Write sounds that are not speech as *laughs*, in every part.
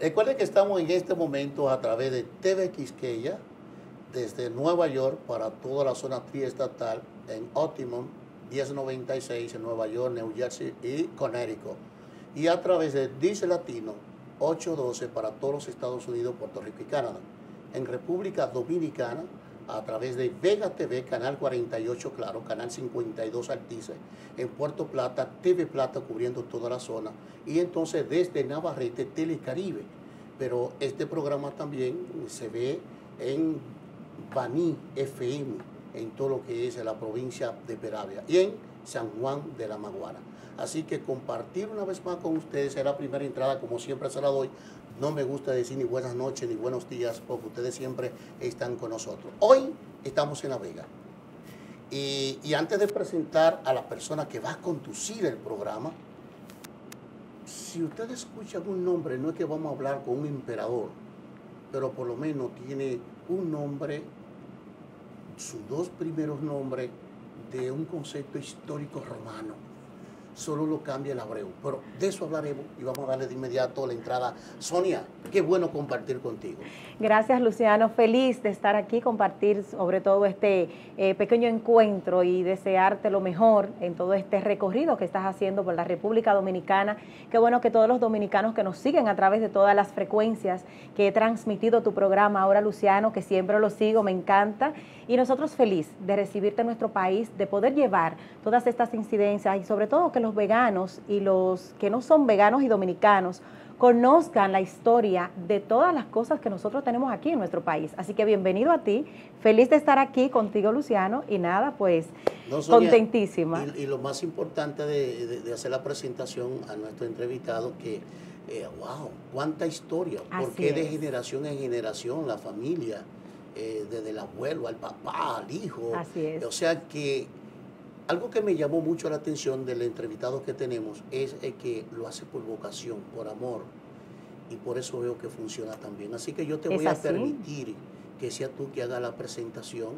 Recuerden que estamos en este momento a través de TV Quisqueya, desde Nueva York para toda la zona triestatal, en Optimum 1096 en Nueva York, New Jersey y Connecticut. Y a través de Dice Latino 812 para todos los Estados Unidos, Puerto Rico y Canadá. En República Dominicana, a través de Vega TV, Canal 48 Claro, Canal 52 Altice, en Puerto Plata, TV Plata cubriendo toda la zona, y entonces desde Navarrete, Telecaribe. Pero este programa también se ve en Baní FM, en todo lo que es la provincia de Peravia, y en San Juan de la Maguara. Así que compartir una vez más con ustedes es la primera entrada, como siempre se la doy. No me gusta decir ni buenas noches ni buenos días, porque ustedes siempre están con nosotros. Hoy estamos en La Vega. Y, y antes de presentar a la persona que va a conducir el programa, si ustedes escuchan un nombre, no es que vamos a hablar con un emperador, pero por lo menos tiene un nombre, sus dos primeros nombres de un concepto histórico romano solo lo cambia el Abreu. Pero de eso hablaremos y vamos a darle de inmediato la entrada. Sonia, qué bueno compartir contigo. Gracias, Luciano. Feliz de estar aquí, compartir sobre todo este eh, pequeño encuentro y desearte lo mejor en todo este recorrido que estás haciendo por la República Dominicana. Qué bueno que todos los dominicanos que nos siguen a través de todas las frecuencias que he transmitido tu programa ahora, Luciano, que siempre lo sigo, me encanta. Y nosotros feliz de recibirte en nuestro país, de poder llevar todas estas incidencias y sobre todo que los veganos y los que no son veganos y dominicanos conozcan la historia de todas las cosas que nosotros tenemos aquí en nuestro país. Así que bienvenido a ti, feliz de estar aquí contigo, Luciano, y nada, pues contentísima. Y, lo más importante de, hacer la presentación a nuestro entrevistado, que, eh, wow, cuánta historia, porque de generación en generación la familia, eh, desde el abuelo al papá, al hijo. Así es. O sea que algo que me llamó mucho la atención del entrevistado que tenemos es que lo hace por vocación, por amor, y por eso veo que funciona también. Así que yo te voy a permitir que sea tú que haga la presentación.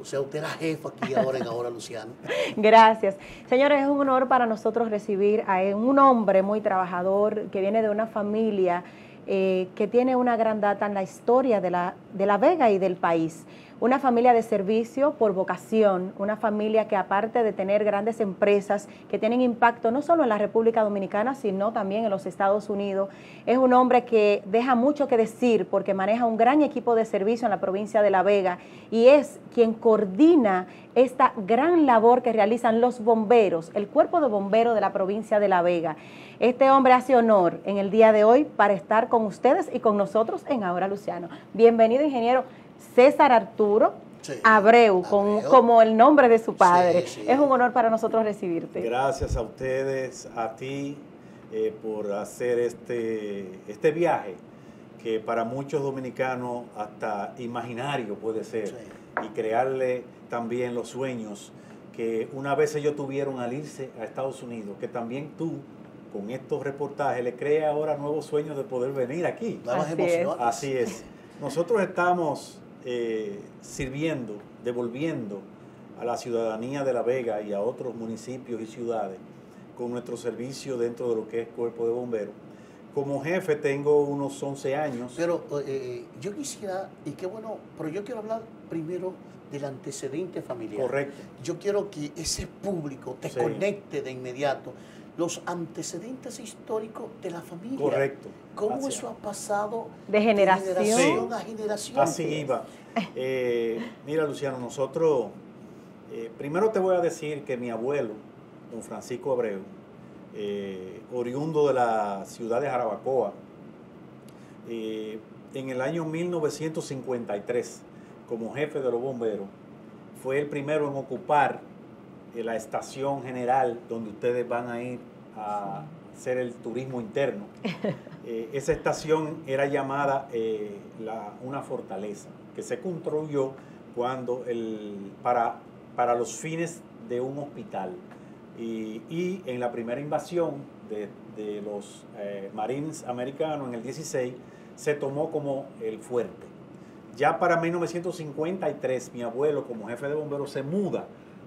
O sea, usted la jefa aquí ahora en Ahora Luciano. *laughs* Gracias. Señores, es un honor para nosotros recibir a un hombre muy trabajador que viene de una familia eh, que tiene una gran data en la historia de la, de la Vega y del país una familia de servicio por vocación, una familia que aparte de tener grandes empresas que tienen impacto no solo en la República Dominicana, sino también en los Estados Unidos, es un hombre que deja mucho que decir porque maneja un gran equipo de servicio en la provincia de La Vega y es quien coordina esta gran labor que realizan los bomberos, el cuerpo de bomberos de la provincia de La Vega. Este hombre hace honor en el día de hoy para estar con ustedes y con nosotros en Ahora Luciano. Bienvenido, ingeniero. César Arturo Abreu, como el nombre de su padre. Es un honor para nosotros recibirte. Gracias a ustedes, a ti, eh, por hacer este, este viaje que para muchos dominicanos hasta imaginario puede ser y crearle también los sueños que una vez ellos tuvieron al irse a Estados Unidos, que también tú con estos reportajes le creas ahora nuevos sueños de poder venir aquí. Así es. Así es. Nosotros estamos eh, sirviendo, devolviendo a la ciudadanía de La Vega y a otros municipios y ciudades con nuestro servicio dentro de lo que es Cuerpo de Bomberos. Como jefe tengo unos 11 años. Pero eh, eh, yo quisiera, y qué bueno, pero yo quiero hablar primero del antecedente familiar. Correcto. Yo quiero que ese público te conecte de inmediato los antecedentes históricos de la familia. Correcto. ¿Cómo eso ha pasado de generación, a generación? Así iba. *laughs* Eh, mira, Luciano, nosotros, eh, primero te voy a decir que mi abuelo, don Francisco Abreu, eh, oriundo de la ciudad de Jarabacoa, en el año 1953, como jefe de los bomberos, fue el primero en ocupar la estación general donde ustedes van a ir a hacer el turismo interno. *laughs* Eh, esa estación era llamada eh, una fortaleza, que se construyó cuando el, para, para los fines de un hospital. Y, en la primera invasión de, los eh, Marines americanos en el 16, se tomó como el fuerte. Ya para 1953, mi abuelo como jefe de bomberos se muda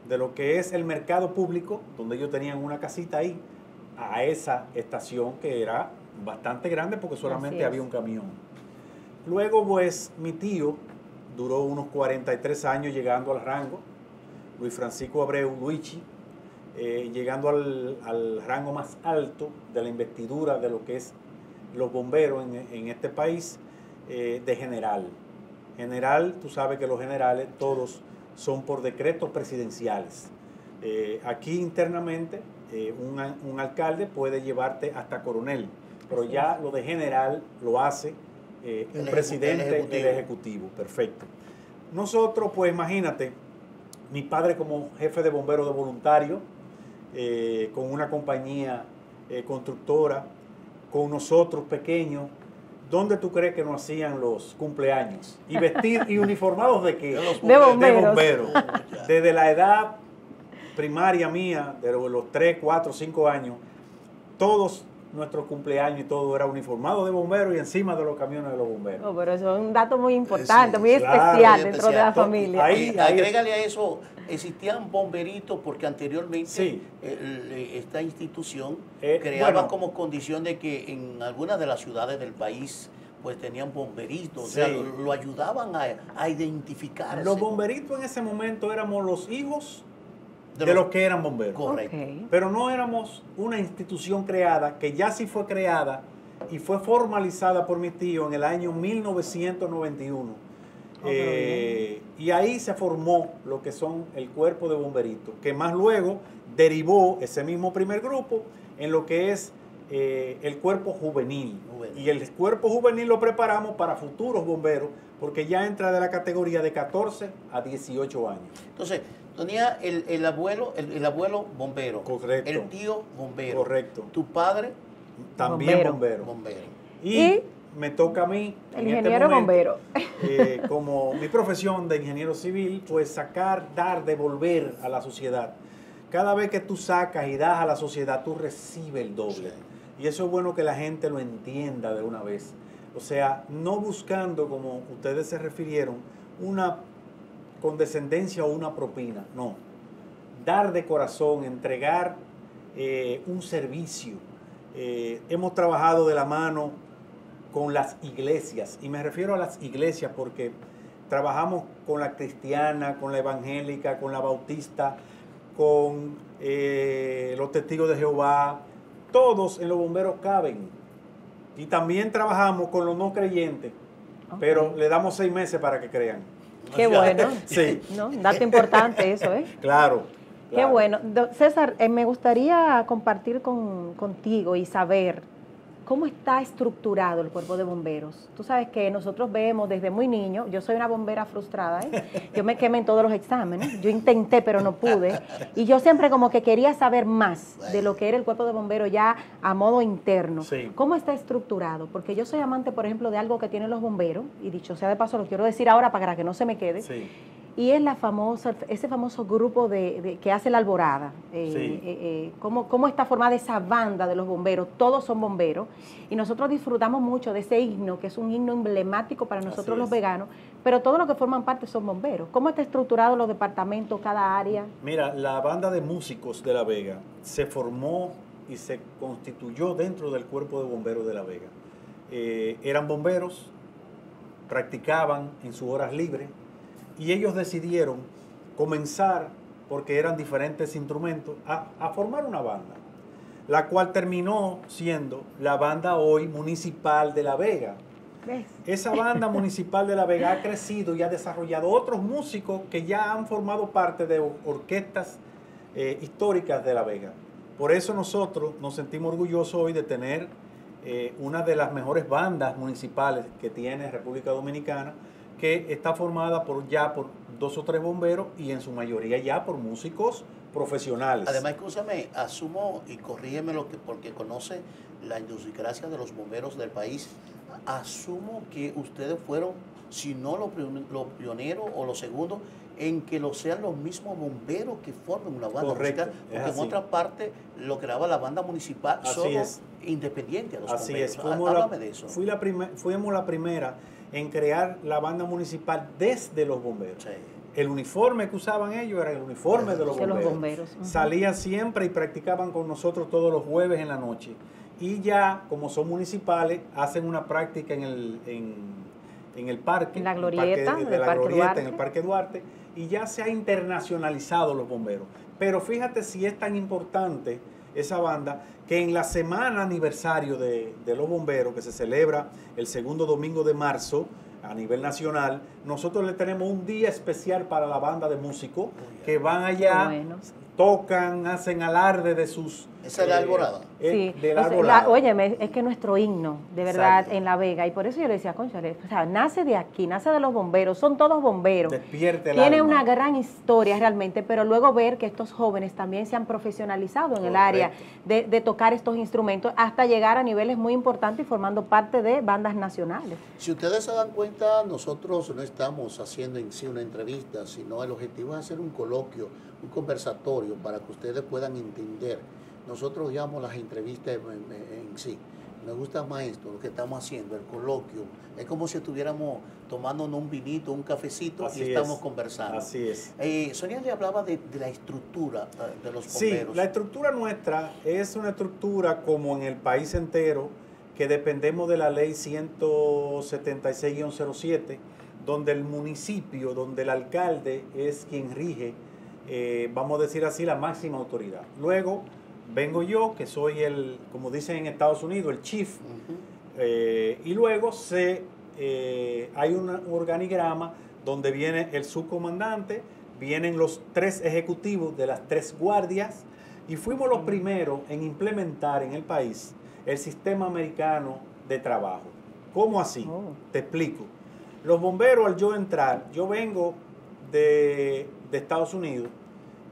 de lo que es el mercado público, donde ellos tenían una casita ahí, a esa estación que era bastante grande porque solamente había un camión. Luego, pues, mi tío duró unos 43 años llegando al rango, Luis Francisco Abreu Luigi, eh, llegando al, al rango más alto de la investidura de lo que es los bomberos en, en este país, eh, de general. General, tú sabes que los generales todos son por decretos presidenciales. Eh, aquí internamente, eh, un, un alcalde puede llevarte hasta coronel, pero ya lo de general lo hace eh, El un ejecu- presidente el del ejecutivo. ejecutivo. Perfecto. Nosotros, pues imagínate, mi padre como jefe de bomberos de voluntario, eh, con una compañía constructora, con nosotros pequeños, ¿dónde tú crees que nos hacían los cumpleaños? ¿Y vestir y uniformados de qué? De los bomberos. De bomberos. Oh. Desde la edad primaria mía, de los 3, 4, 5 años, todos nuestros cumpleaños y todo era uniformado de bomberos y encima de los camiones de los bomberos. No, pero eso es un dato muy importante, Sí, muy claro, especial muy dentro de la familia. Ahí- Y agrégale a eso, existían bomberitos porque anteriormente Sí. el- esta institución Eh, creaba bueno. como condición de que en algunas de las ciudades del país pues tenían bomberitos, o sea, lo ayudaban a, a identificarse. Los bomberitos en ese momento éramos los hijos De de, los- los que eran bomberos. Correcto. Pero no éramos una institución creada, que ya sí fue creada y fue formalizada por mi tío en el año 1991. Oh, Eh, y ahí se formó lo que son el cuerpo de bomberitos, que más luego derivó ese mismo primer grupo en lo que es eh, el cuerpo juvenil. Juvenil. Y el cuerpo juvenil lo preparamos para futuros bomberos, porque ya entra de la categoría de 14 a 18 años. Entonces, tenía el, el abuelo, el, el abuelo bombero, Correcto. el tío bombero, Correcto. tu padre También Bombero. bombero. bombero. Y, Y me toca a mí, El este ingeniero momento, bombero. eh, *laughs* como mi profesión de ingeniero civil, pues sacar, dar, devolver a la sociedad. Cada vez que tú sacas y das a la sociedad, tú recibes el doble. Y eso es bueno que la gente lo entienda de una vez. O sea, no buscando, como ustedes se refirieron, una condescendencia o una propina. No. Dar de corazón, entregar eh, un servicio. Eh, hemos trabajado de la mano con las iglesias, y me refiero a las iglesias porque trabajamos con la cristiana, con la evangélica, con la bautista, con eh, los testigos de Jehová, todos en los bomberos caben. Y también trabajamos con los no creyentes, pero le damos seis meses para que crean. Qué bueno. *laughs* Sí, *laughs* ¿No? Dato importante eso, ¿eh? claro. Qué claro. bueno. César, eh, me gustaría compartir con, contigo y saber cómo está estructurado el cuerpo de bomberos. Tú sabes que nosotros vemos desde muy niño, yo soy una bombera frustrada, ¿eh? yo me quemé en todos los exámenes, yo intenté pero no pude, y yo siempre como que quería saber más de lo que era el cuerpo de bomberos ya a modo interno. Sí. ¿Cómo está estructurado? Porque yo soy amante, por ejemplo, de algo que tienen los bomberos, y dicho sea de paso, lo quiero decir ahora para que no se me quede. Sí. Y es la famosa, ese famoso grupo de, de- que hace la alborada. Eh, Sí. eh, eh, ¿cómo, cómo está formada esa banda de los bomberos? Todos son bomberos. Y nosotros disfrutamos mucho de ese himno, que es un himno emblemático para nosotros los veganos, pero todos los que forman parte son bomberos. ¿Cómo está estructurado los departamentos, cada área? Mira, la banda de músicos de La Vega se formó y se constituyó dentro del cuerpo de bomberos de La Vega. Eh, eran bomberos, practicaban en sus horas libres y ellos decidieron comenzar, porque eran diferentes instrumentos, a, a formar una banda, la cual terminó siendo la banda hoy municipal de La Vega. ¿Ves? Esa banda *laughs* municipal de La Vega ha crecido y ha desarrollado otros músicos que ya han formado parte de or- orquestas eh, históricas de La Vega. Por eso nosotros nos sentimos orgullosos hoy de tener eh, una de las mejores bandas municipales que tiene República Dominicana, que está formada por ya por dos o tres bomberos y en su mayoría ya por músicos profesionales. Además, escúchame, asumo y corrígeme lo que porque conoce la idiosincrasia de los bomberos del país. Asumo que ustedes fueron, si no los lo pioneros o los segundos, en que lo sean los mismos bomberos que formen una banda Correcto, musical, porque en otra parte lo creaba la banda municipal Así solo es. independiente a los Así bomberos. es, fuimos la, de eso. fui la fuimos la primera en crear la banda municipal desde los bomberos. Sí. El uniforme que usaban ellos era el uniforme de los los bomberos. Ujú. Salían siempre y practicaban con nosotros todos los jueves en la noche. y ya, como son municipales, hacen una práctica en el, en, en el parque. En la parque glorieta de, la Parque glorieta, Duarte. en el Parque Duarte, y ya se ha internacionalizado los bomberos. Pero fíjate si es tan importante esa banda que en la semana aniversario de, de los bomberos, que se celebra el segundo domingo de marzo a nivel nacional, nosotros le tenemos un día especial para la banda de músicos que van allá, bueno. Tocan, hacen alarde de sus... Esa es la alborada. eh, Sí, de la alborada. la- óyeme, es que nuestro himno, de verdad, Exacto. en La Vega, y por eso yo le decía, conchale, o sea, nace de aquí, nace de los bomberos, son todos bomberos. Despierte el Tiene alma. una gran historia realmente, pero luego ver que estos jóvenes también se han profesionalizado en el área de, de tocar estos instrumentos hasta llegar a niveles muy importantes y formando parte de bandas nacionales. Si ustedes se dan cuenta, nosotros no estamos haciendo en sí una entrevista, sino el objetivo es hacer un coloquio, un conversatorio para que ustedes puedan entender. Nosotros llamamos las entrevistas en, en- en sí. Me gusta más esto, lo que estamos haciendo, el coloquio. Es como si estuviéramos tomándonos un vinito, un cafecito Así y estamos es. conversando. Así es. Eh, Sonia le hablaba de, de la estructura eh, de los Sí, bomberos. la estructura nuestra es una estructura como en el país entero, que dependemos de la ley 176-07, donde el municipio, donde el alcalde es quien rige, eh, vamos a decir así, la máxima autoridad. Luego vengo yo, que soy el, como dicen en Estados Unidos, el chief, eh, y luego se, eh, hay un organigrama donde viene el subcomandante, vienen los tres ejecutivos de las tres guardias y fuimos los primeros en implementar en el país el sistema americano de trabajo. ¿Cómo así? Oh. Te explico. Los bomberos al yo entrar, yo vengo de, de Estados Unidos,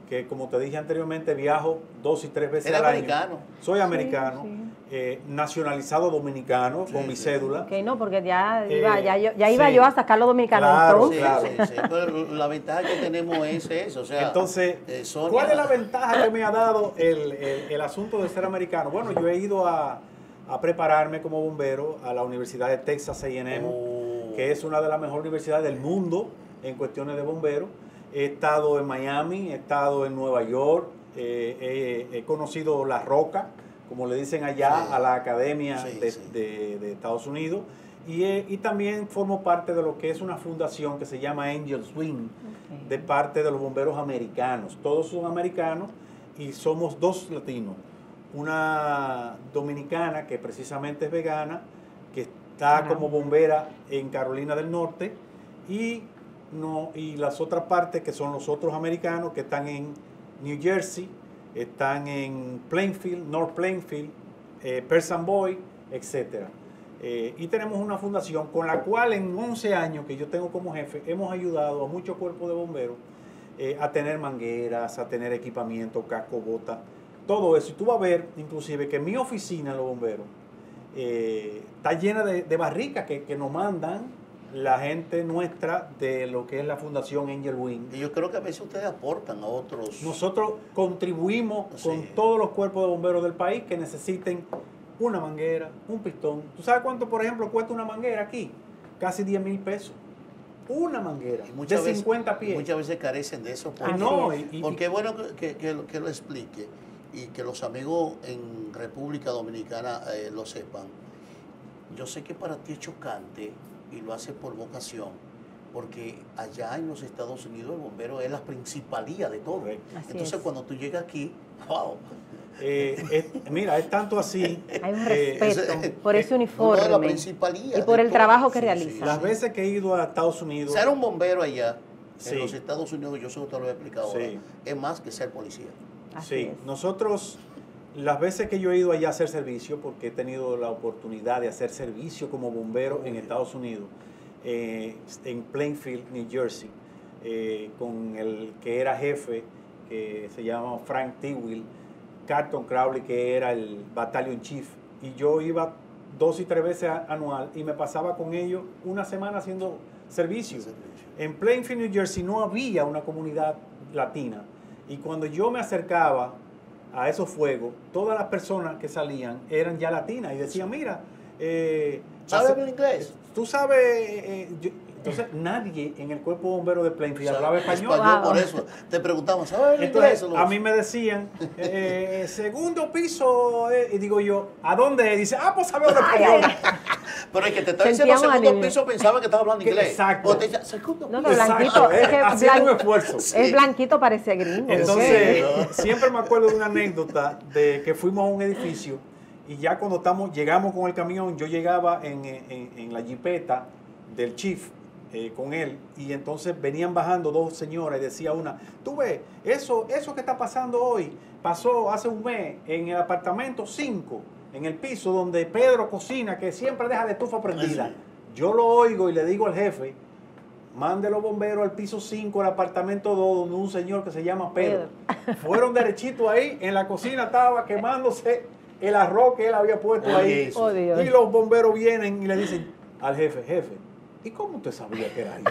que como te dije anteriormente viajo dos y tres veces Era al año. americano. Soy americano, sí. eh, nacionalizado dominicano Sí, con mi sí. cédula. Ok, no, porque ya Eh, iba, ya, yo, ya iba sí. yo a sacar los dominicanos. Claro, claro. sí, sí. Pero la ventaja que tenemos es eso. O sea, Entonces, eh, Sonia- ¿cuál es la ventaja que me ha dado el, el- el asunto de ser americano? Bueno, yo he ido a, a prepararme como bombero a la Universidad de Texas A&M, Oh. que es una de las mejores universidades del mundo en cuestiones de bomberos. He estado en Miami, he estado en Nueva York, eh, he, he conocido La Roca, como le dicen allá, Sí. a la Academia Sí, de, sí. de- de Estados Unidos. Y, he- y también formo parte de lo que es una fundación que se llama Angels Wing, de parte de los bomberos americanos. Todos son americanos y somos dos latinos. Una dominicana que precisamente es vegana, que está como bombera en Carolina del Norte y, no, y las otras partes que son los otros americanos que están en New Jersey, están en Plainfield, North Plainfield, eh, Perth Boy, etc. Eh, y tenemos una fundación con la cual en 11 años que yo tengo como jefe hemos ayudado a muchos cuerpos de bomberos eh, a tener mangueras, a tener equipamiento, casco, bota, todo eso. Y tú vas a ver inclusive que mi oficina, los bomberos, eh, está llena de, de barricas que, que nos mandan la gente nuestra de lo que es la Fundación Angel Wing. Y yo creo que a veces ustedes aportan a otros. Nosotros contribuimos Sí. con todos los cuerpos de bomberos del país que necesiten una manguera, un pistón. ¿Tú sabes cuánto, por ejemplo, cuesta una manguera aquí? Casi 10 mil pesos. Una manguera y de muchas veces- 50 pies. Muchas veces carecen de eso. Porque, Así no, es. y- y- porque es bueno que lo explique y que los amigos en República Dominicana eh, lo sepan. Yo sé que para ti es chocante y lo hace por vocación, porque allá en los Estados Unidos el bombero es la principalía de todo. Entonces es. cuando tú llegas aquí, wow, Eh, es- mira, es tanto así. Hay un eh, respeto por ese uniforme. es la principalía. Y por el todo. trabajo que Sí, realiza. Las veces que he ido a Estados Unidos, Ser un bombero allá Sí. en los Estados Unidos, yo solo te lo he explicado ahora, es más que ser policía. Así sí, es. nosotros, las veces que yo he ido allá a hacer servicio, porque he tenido la oportunidad de hacer servicio como bombero en Estados Unidos, eh, en Plainfield, New Jersey, eh, con el que era jefe, que se llama Frank Tewell, Carton Crowley, que era el Battalion Chief, y yo iba dos y tres veces anual y me pasaba con ellos una semana haciendo servicio. En Plainfield, New Jersey, no había una comunidad latina. Y cuando yo me acercaba a esos fuegos, todas las personas que salían eran ya latinas y decían, mira, eh, ¿Sabes inglés? Tú sabes, eh, yo- Ya Entonces nadie en el cuerpo bombero de Plainfield hablaba español. español Wow. por eso. Te preguntamos, ¿sabes Entonces, inglés? a mí me decían, eh, segundo piso, eh, y digo yo, ¿a dónde? es? Dice, ah, pues sabe dónde ay, Pero el que te está diciendo segundo piso pensaba que estaba hablando inglés. exacto. O te decía, segundo No, piso. no, blanquito. eh, es que haciendo un esfuerzo. Es blanquito, parece gringo. Entonces, siempre me acuerdo de una anécdota de que fuimos a un edificio y ya cuando estamos, llegamos con el camión, yo llegaba en, en- en la jipeta del chief eh, con él y entonces venían bajando dos señoras y decía una, tú ves, eso, eso que está pasando hoy pasó hace un mes en el apartamento 5, en el piso donde Pedro cocina, que siempre deja la estufa prendida. Yo lo oigo y le digo al jefe, mande los bomberos al piso 5, el apartamento 2, donde un señor que se llama Pedro. *laughs* Fueron derechito ahí, en la cocina estaba quemándose el arroz que él había puesto ahí. Oh. Y los bomberos vienen y le dicen al jefe, jefe, ¿y cómo usted sabía que era ahí?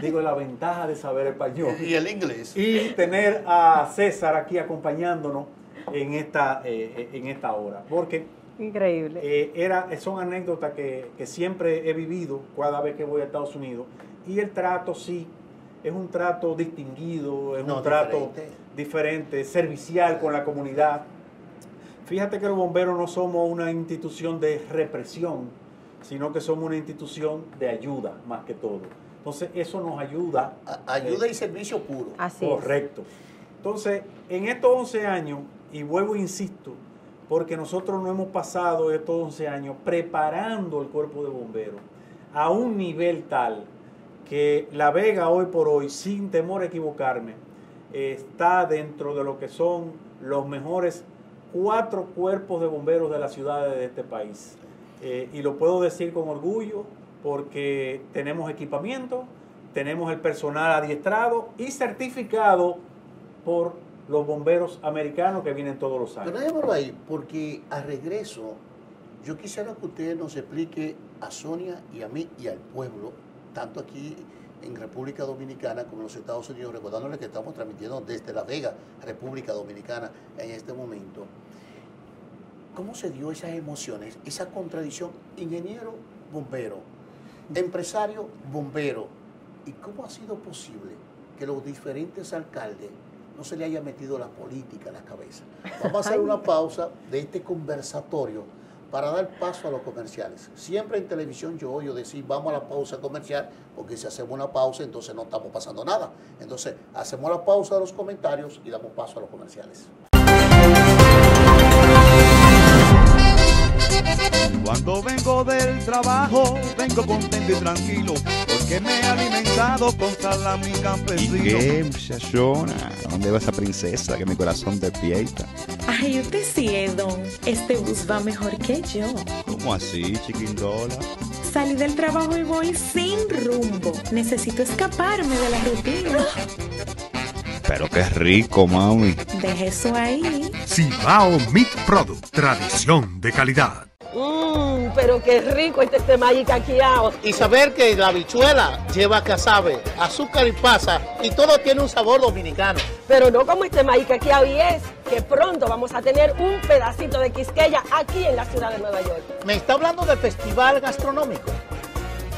Digo, la ventaja de saber español Y el inglés. y tener a César aquí acompañándonos en esta, eh, en esta hora. Porque Increíble. eh, era, son anécdotas que, que siempre he vivido cada vez que voy a Estados Unidos. Y el trato sí, es un trato distinguido, es No, un trato diferente. diferente, servicial con la comunidad. Fíjate que los bomberos no somos una institución de represión, sino que somos una institución de ayuda más que todo. Entonces eso nos ayuda. A- Ayuda eh, y servicio puro. Así es. Correcto. Entonces, en estos 11 años, y vuelvo e insisto, porque nosotros no hemos pasado estos 11 años preparando el cuerpo de bomberos a un nivel tal que La Vega hoy por hoy, sin temor a equivocarme, está dentro de lo que son los mejores cuatro cuerpos de bomberos de las ciudades de este país. Eh, y lo puedo decir con orgullo porque tenemos equipamiento, tenemos el personal adiestrado y certificado por los bomberos americanos que vienen todos los Pero años. déjamelo ahí, porque a regreso, yo quisiera que usted nos explique a Sonia y a mí y al pueblo, tanto aquí en República Dominicana como en los Estados Unidos, recordándole que estamos transmitiendo desde La Vega, República Dominicana, en este momento. ¿Cómo se dio esas emociones, esa contradicción? Ingeniero, bombero, empresario, bombero. ¿Y cómo ha sido posible que los diferentes alcaldes no se le haya metido la política a la cabeza? Vamos a hacer *laughs* una pausa de este conversatorio para dar paso a los comerciales. Siempre en televisión yo oigo decir vamos a la pausa comercial, porque si hacemos una pausa entonces no estamos pasando nada. Entonces hacemos la pausa de los comentarios y damos paso a los comerciales. Trabajo, vengo contento y tranquilo, porque me he alimentado con salami ¿Y campesino. qué, muchachona? ¿A dónde va esa princesa que mi corazón despierta? Ay, usted sí es, don. Este bus va mejor que yo. ¿Cómo así, chiquindola? Salí del trabajo y voy sin rumbo. Necesito escaparme de la rutina. Pero qué rico, mami. Deje eso ahí. Cibao Meat Product, tradición de calidad. Pero qué rico este temayi caqueado. y saber que la habichuela lleva casabe, azúcar y pasa y todo tiene un sabor dominicano. Pero no como este maíz caqueado y es que pronto vamos a tener un pedacito de Quisqueya aquí en la ciudad de Nueva York. Me está hablando del festival gastronómico.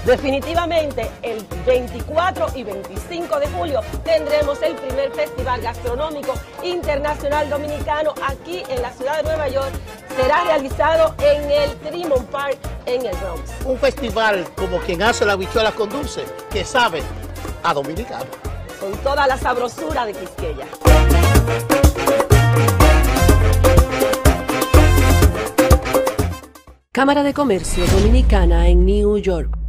Definitivamente el 24 y 25 de julio tendremos el primer festival gastronómico internacional dominicano aquí en la ciudad de Nueva York. Será realizado en el Tremont Park en el Bronx. Un festival como quien hace la habichuela con dulce, que sabe a dominicano. con toda la sabrosura de Quisqueya. Cámara de Comercio Dominicana en New York.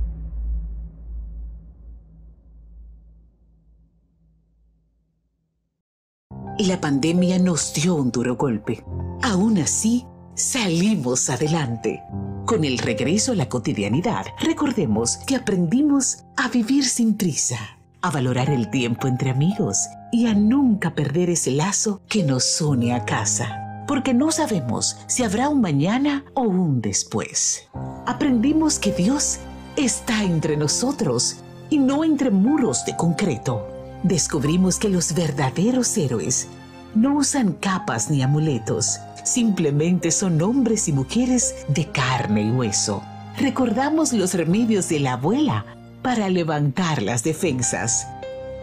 La pandemia nos dio un duro golpe. Aún así, salimos adelante. Con el regreso a la cotidianidad, recordemos que aprendimos a vivir sin prisa, a valorar el tiempo entre amigos y a nunca perder ese lazo que nos une a casa. Porque no sabemos si habrá un mañana o un después. Aprendimos que Dios está entre nosotros y no entre muros de concreto. Descubrimos que los verdaderos héroes no usan capas ni amuletos, simplemente son hombres y mujeres de carne y hueso. Recordamos los remedios de la abuela para levantar las defensas.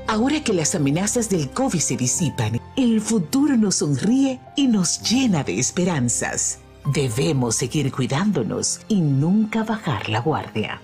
Ahora que las amenazas del COVID se disipan, el futuro nos sonríe y nos llena de esperanzas. Debemos seguir cuidándonos y nunca bajar la guardia.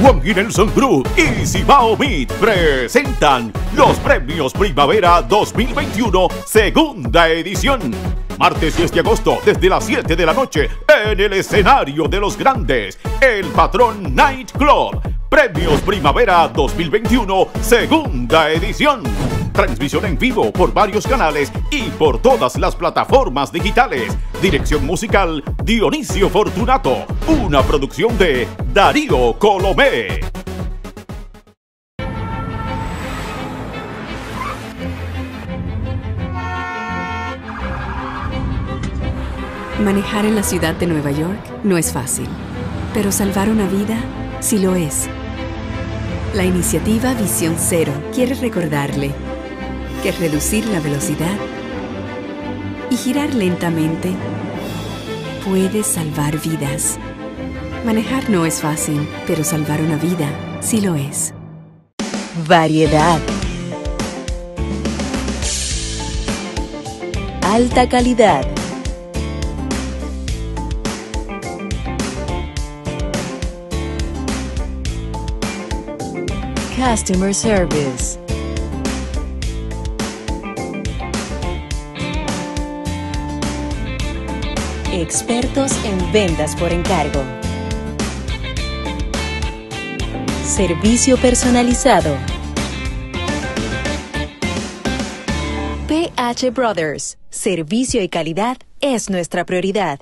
Juan Nelson Cruz y Cibao Meat presentan los premios Primavera 2021, segunda edición. Martes 10 de agosto, desde las 7 de la noche, en el escenario de los grandes, el Patrón Night Club. Premios Primavera 2021, segunda edición. Transmisión en vivo por varios canales y por todas las plataformas digitales. Dirección musical Dionisio Fortunato. Una producción de Darío Colomé. Manejar en la ciudad de Nueva York no es fácil, pero salvar una vida sí lo es. La iniciativa Visión Cero quiere recordarle que reducir la velocidad y girar lentamente puede salvar vidas. Manejar no es fácil, pero salvar una vida sí lo es. Variedad. Alta calidad. Customer Service. Expertos en ventas por encargo. Servicio personalizado. PH Brothers. Servicio y calidad es nuestra prioridad.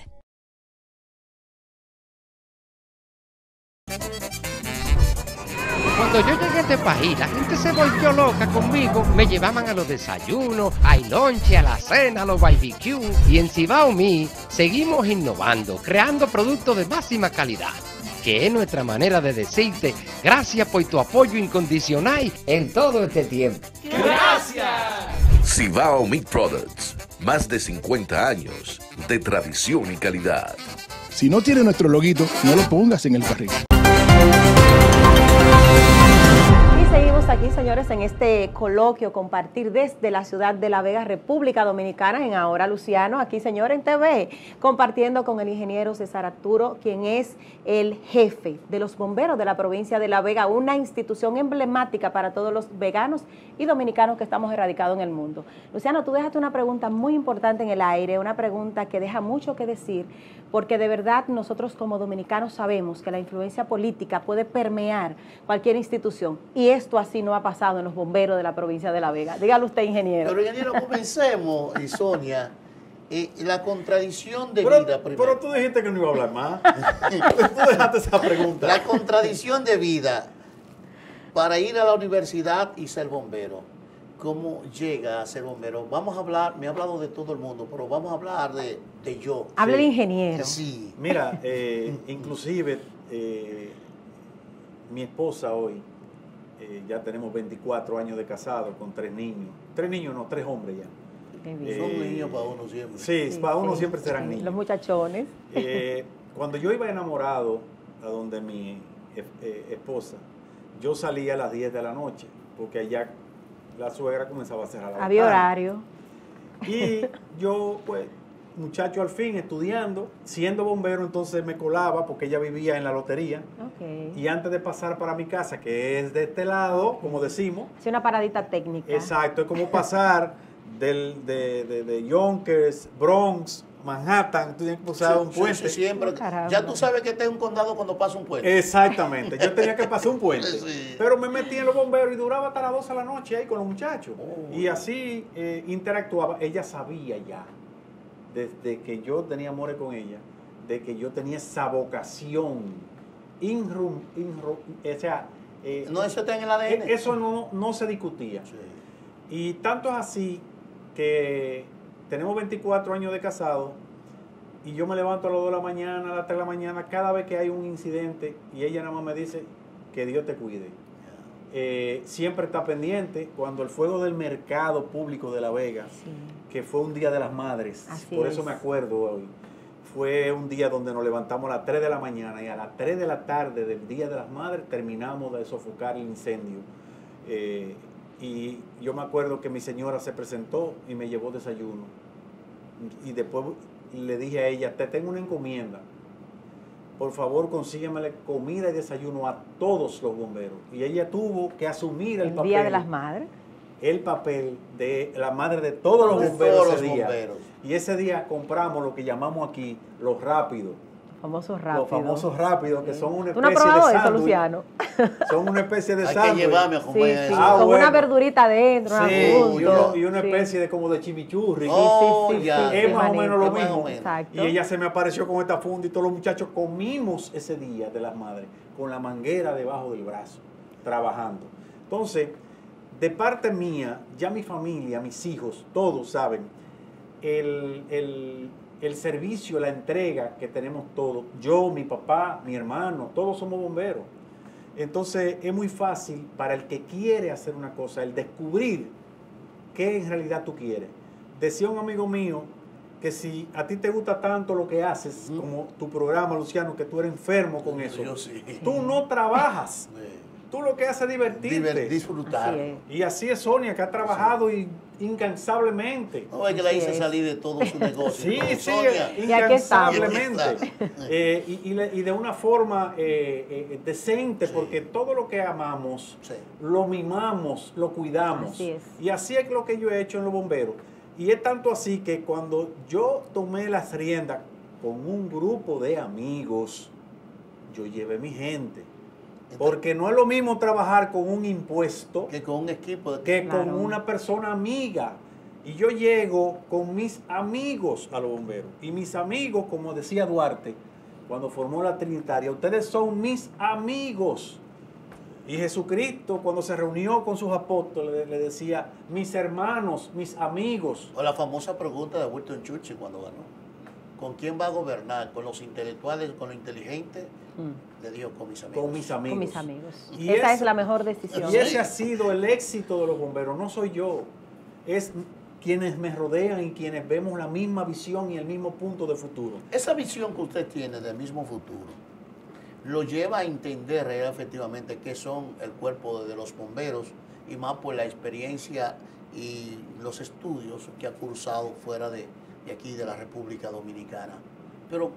Cuando yo llegué a este país, la gente se volvió loca conmigo. Me llevaban a los desayunos, al lonche, a la cena, a los barbecue. Y en Cibao Me seguimos innovando, creando productos de máxima calidad. Que es nuestra manera de decirte gracias por tu apoyo incondicional en todo este tiempo. ¡Gracias! Cibao Meat Products. Más de 50 años de tradición y calidad. Si no tiene nuestro loguito, no lo pongas en el carril. Aquí, señores, en este coloquio, compartir desde la ciudad de La Vega, República Dominicana, en Ahora Luciano, aquí, señor, en TV, compartiendo con el ingeniero César Arturo, quien es el jefe de los bomberos de la provincia de La Vega, una institución emblemática para todos los veganos y dominicanos que estamos erradicados en el mundo. Luciano, tú dejaste una pregunta muy importante en el aire, una pregunta que deja mucho que decir, porque de verdad nosotros como dominicanos sabemos que la influencia política puede permear cualquier institución y esto así no ha pasado en los bomberos de la provincia de La Vega. Dígalo usted, ingeniero. Pero ingeniero, comencemos, y Sonia, eh, la contradicción de Pero, vida primero. pero tú dijiste que no iba a hablar más. *laughs* tú dejaste esa pregunta. La contradicción de vida para ir a la universidad y ser bombero. ¿Cómo llega a ser bombero? Vamos a hablar, me ha hablado de todo el mundo, pero vamos a hablar de, de yo. Hable de ingeniero. Sí. Mira, eh, *laughs* inclusive eh, mi esposa hoy, eh, ya tenemos 24 años de casado con tres niños. Tres niños, no, tres hombres ya. Son niños para uno siempre. Sí, para uno siempre serán niños. Los muchachones. Eh, cuando yo iba enamorado a donde mi eh, eh, esposa, yo salía a las 10 de la noche, porque allá la suegra comenzaba a cerrar la Había ventana. horario. Y yo, pues, muchacho al fin, estudiando, siendo bombero, entonces me colaba porque ella vivía en la lotería. Ok. Y antes de pasar para mi casa, que es de este lado, como decimos, Es una paradita técnica. exacto, es como pasar del, de, de, de Yonkers, Bronx, Manhattan, tú tienes que pasar Sí, un sí, puente. sí, siempre. Ya tú sabes que este es un condado cuando pasa un puente. Exactamente, yo tenía que pasar un puente. *laughs* Sí. Pero me metí en los bomberos y duraba hasta las 12 de la noche ahí con los muchachos. Oh. Y así eh, interactuaba. Ella sabía ya, desde que yo tenía amores con ella, de que yo tenía esa vocación. Inrum, inrum- o sea, eh, No, eso está en el ADN. eh, Eso no, no se discutía. Sí. Y tanto es así que tenemos 24 años de casado y yo me levanto a las 2 de la mañana, a las 3 de la mañana, cada vez que hay un incidente y ella nada más me dice que Dios te cuide. Eh, siempre está pendiente cuando el fuego del mercado público de La Vega, Sí. Que fue un día de las madres, Así por eso es. me acuerdo hoy, fue un día donde nos levantamos a las 3 de la mañana y a las 3 de la tarde del Día de las Madres terminamos de sofocar el incendio. Eh, y yo me acuerdo que mi señora se presentó y me llevó desayuno. Y después le dije a ella, te tengo una encomienda. Por favor, consíguemele comida y desayuno a todos los bomberos. Y ella tuvo que asumir el, El papel Día de las Madres. El papel de la madre de todos los De bomberos todos ese los día. bomberos. Y ese día compramos lo que llamamos aquí los rápidos. Famosos rápidos. Los famosos rápidos, que son una ¿Tú no has especie de probado eso, sándwich. Luciano? *laughs* Son una especie de Hay que sándwich. llevarme a Sí, comer sí, eso. Ah, con bueno. una verdurita adentro, una Sí, y, uno- y una Sí. especie de como de chimichurri. Oh, sí, sí, ya. sí, es sí, más o menos lo mismo. menos. Exacto. Y ella se me apareció con esta funda y todos los muchachos comimos ese día de las madres con la manguera debajo del brazo, trabajando. Entonces, de parte mía, ya mi familia, mis hijos, todos saben el, el- el servicio, la entrega que tenemos todos. Yo, mi papá, mi hermano, todos somos bomberos. Entonces, es muy fácil para el que quiere hacer una cosa, el descubrir qué en realidad tú quieres. Decía un amigo mío que si a ti te gusta tanto lo que haces, como tu programa, Luciano, que tú eres enfermo con eso, Yo sí. tú no trabajas. *laughs* Eh, Tú lo que haces es divertirte. diver- disfrutar. Así es. Y así es Sonia, que ha trabajado y- incansablemente. No es que la hice salir de todo su negocio. Sí, sí, Sonia. Estamos. incansablemente. *laughs* Eh, y, y le- y de una forma eh, eh, decente, porque todo lo que amamos, Sí. lo mimamos, lo cuidamos. Así es. Y así es lo que yo he hecho en los bomberos. Y es tanto así que cuando yo tomé las riendas con un grupo de amigos, yo llevé mi gente. Porque no es lo mismo trabajar con un impuesto Que con un equipo de que con una persona amiga. Y yo llego con mis amigos a los bomberos. Y mis amigos, como decía Duarte, cuando formó la Trinitaria, ustedes son mis amigos. Y Jesucristo, cuando se reunió con sus apóstoles, le decía, mis hermanos, mis amigos. O la famosa pregunta de Winston Churchill cuando ganó. ¿Con quién va a gobernar? ¿Con los intelectuales, con los inteligentes? Mm, Le dijo, con mis amigos. Con mis amigos. Con mis amigos. Y Esa ese- es la mejor decisión. Y ese ha sido el éxito de los bomberos, no soy yo, es quienes me rodean y quienes vemos la misma visión y el mismo punto de futuro. Esa visión que usted tiene del mismo futuro lo lleva a entender efectivamente qué son el cuerpo de los bomberos y más por la experiencia y los estudios que ha cursado fuera de, de aquí de la República Dominicana. Pero,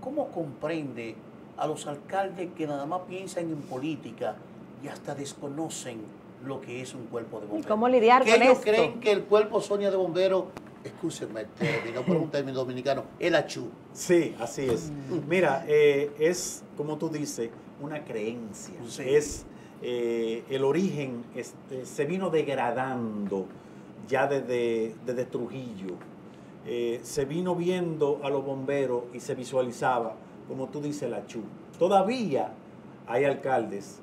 ¿cómo comprende a los alcaldes que nada más piensan en política y hasta desconocen lo que es un cuerpo de bomberos? cómo lidiar que con ellos esto? creen que el cuerpo Sonia de bomberos, escúchenme el término, por un término dominicano, el achú. Sí, así es. Mira, eh, es, como tú dices, una creencia. Sí. Es eh, el origen, este, se vino degradando ya desde, desde Trujillo. Eh, se vino viendo a los bomberos y se visualizaba, como tú dices, la chu. Todavía hay alcaldes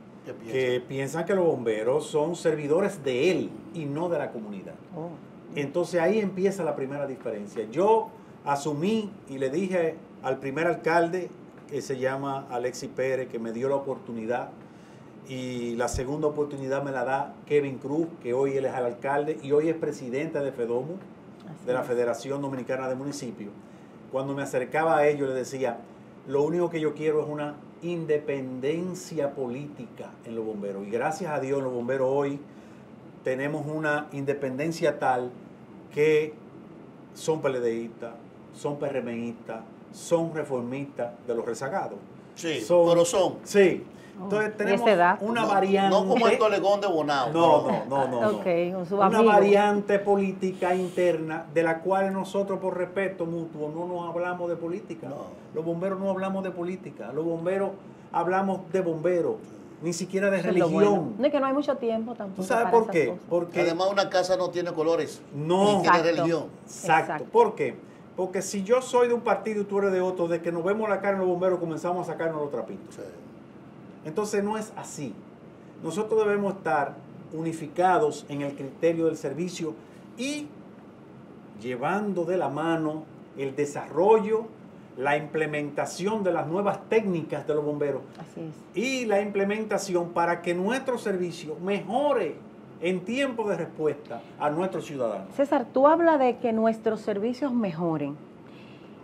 que piensan que los bomberos son servidores de él y no de la comunidad. Oh. Entonces ahí empieza la primera diferencia. Yo asumí y le dije al primer alcalde, que se llama Alexi Pérez, que me dio la oportunidad, y la segunda oportunidad me la da Kevin Cruz, que hoy él es el alcalde y hoy es presidente de FEDOMU, Así de la. Federación Dominicana de Municipios. Cuando me acercaba a ellos le decía, lo único que yo quiero es una independencia política en los bomberos. Y gracias a Dios los bomberos hoy tenemos una independencia tal que son PLDistas, son PRMistas, son reformistas de los rezagados. Sí, pero son. Sí. Oh, Entonces ¿y tenemos edad? una No- variante. No como el colegón de Bonao. No, no, no, no. no. Ok, con su Una variante política interna de la cual nosotros por respeto mutuo no nos hablamos de política. No. Los bomberos no hablamos de política. Los bomberos hablamos de bomberos, ni siquiera de Eso es lo religión. bueno. No es que no hay mucho tiempo tampoco. ¿Tú sabes para por qué? Porque Además, una casa no tiene colores. no Ni tiene Exacto. religión. Exacto. Exacto. ¿Por qué? Porque si yo soy de un partido y tú eres de otro, de que nos vemos la cara en los bomberos, comenzamos a sacarnos los trapitos. Sí. Entonces no es así. Nosotros debemos estar unificados en el criterio del servicio y llevando de la mano el desarrollo, la implementación de las nuevas técnicas de los bomberos Así es. y la implementación para que nuestro servicio mejore en tiempo de respuesta a nuestros ciudadanos. César, tú hablas de que nuestros servicios mejoren.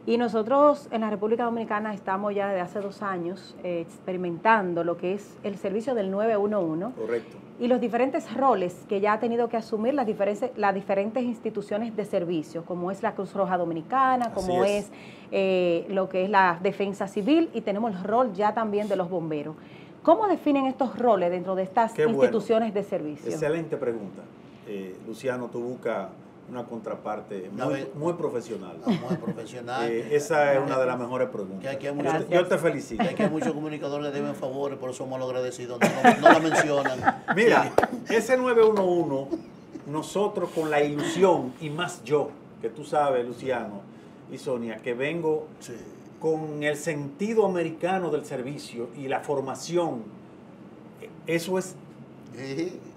Y nosotros en la República Dominicana estamos ya desde hace dos años eh, experimentando lo que es el servicio del 911 Correcto. y los diferentes roles que ya ha tenido que asumir las diferentes, las diferentes instituciones de servicio, como es la Cruz Roja Dominicana, como Así es, es. eh, lo que es la defensa civil y tenemos el rol ya también de los bomberos. ¿Cómo definen estos roles dentro de estas Qué bueno. instituciones de servicio? Excelente pregunta. Eh, Luciano, tú buscas una contraparte muy, vez- muy profesional. Muy profesional. Eh, esa es una de las mejores preguntas. Que aquí hay Yo te- yo te felicito. Que aquí hay muchos comunicadores que deben favores, por eso somos los agradecidos. No, no, no la mencionan. Mira, ese 911, nosotros con la ilusión, y más yo, que tú sabes, Luciano y Sonia, que vengo con el sentido americano del servicio y la formación, eso es,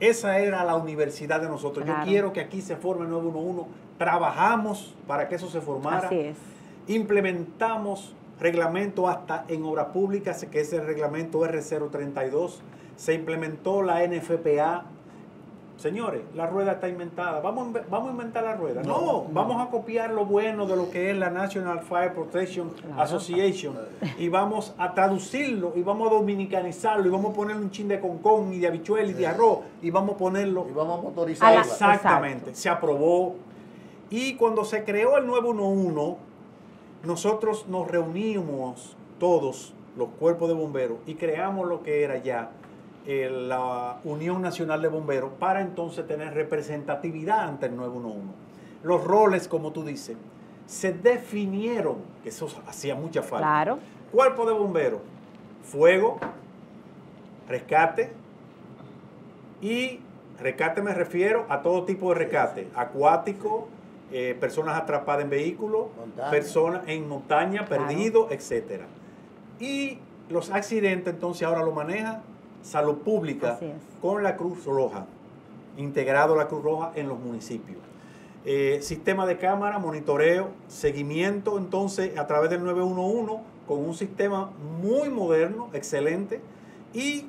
esa era la universidad de nosotros. Claro. Yo quiero que aquí se forme el 911, trabajamos para que eso se formara, Así es. implementamos reglamento hasta en obras públicas, que es el reglamento R032, se implementó la NFPA. Señores, la rueda está inventada. ¿Vamos, a inve- vamos a inventar la rueda? No, No, vamos a copiar lo bueno de lo que es la National Fire Protection Association y vamos a traducirlo y vamos a dominicanizarlo y vamos a ponerle un chin de concón y de habichuel y de arroz y vamos a ponerlo. Y vamos a motorizar. Exactamente, se aprobó. Y cuando se creó el 911, nosotros nos reunimos todos los cuerpos de bomberos y creamos lo que era ya la Unión Nacional de Bomberos para entonces tener representatividad ante el 911. Los roles, como tú dices, se definieron, que eso hacía mucha falta. Claro. Cuerpo de bomberos, fuego, rescate y rescate me refiero a todo tipo de rescate, acuático, eh, personas atrapadas en vehículos, personas en montaña, Claro. perdidos, etcétera. Y los accidentes entonces ahora lo maneja Salud Pública con la Cruz Roja, integrado la Cruz Roja en los municipios. Eh, sistema de cámara, monitoreo, seguimiento, entonces a través del 911 con un sistema muy moderno, excelente, y